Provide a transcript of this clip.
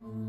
you